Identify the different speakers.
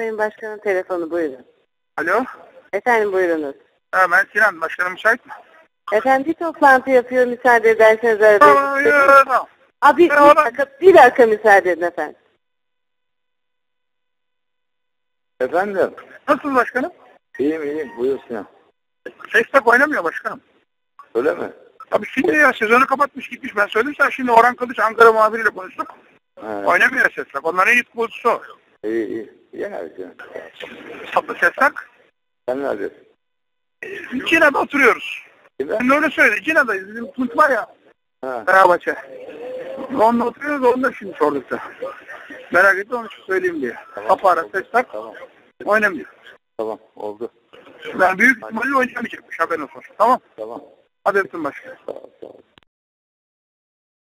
Speaker 1: Sayın Başkanım telefonu buyurun.
Speaker 2: Alo.
Speaker 1: Efendim buyurunuz.
Speaker 2: Ha, ben Sinan. Başkanım müsait mi?
Speaker 1: Efendim bir toplantı yapıyor müsaade ederseniz arada.
Speaker 2: Tamam. tamam.
Speaker 1: Abi bir,
Speaker 2: Tamam.
Speaker 1: dakika, bir dakika müsaade edin efendim.
Speaker 3: Efendim?
Speaker 2: Nasıl başkanım?
Speaker 3: İyiyim iyiyim. Buyur Sinan.
Speaker 2: Sestak oynamıyor başkanım.
Speaker 3: Öyle mi?
Speaker 2: Abi şimdi ya sezonu kapatmış gitmiş. Ben söyledim şimdi Orhan Kılıç Ankara muhabiriyle konuştuk.
Speaker 3: He.
Speaker 2: Oynamıyor Sestak. Onların en iyi futbolcusu o.
Speaker 3: İyi iyi. Yener Sinan.
Speaker 2: Saplı Sestak.
Speaker 3: Sen ne yapıyorsun?
Speaker 2: Cina'da oturuyoruz.
Speaker 3: Kimden?
Speaker 2: Ben de öyle söyledi. Cina'dayız. Bizim Tunç var ya.
Speaker 3: Ha.
Speaker 2: Fenerbahçe. Onunla oturuyoruz. Onu da şimdi sorduk da. Merak etti onun için söyleyeyim diye.
Speaker 3: Tamam.
Speaker 2: Kapı ara Sestak.
Speaker 3: Tamam.
Speaker 2: Oynamıyor.
Speaker 3: Tamam. Oldu.
Speaker 2: Ben büyük ihtimalle oynayamayacakmış. Haberin olsun. Tamam.
Speaker 3: Tamam.
Speaker 2: Hadi öptüm başkanım.
Speaker 3: Tamam.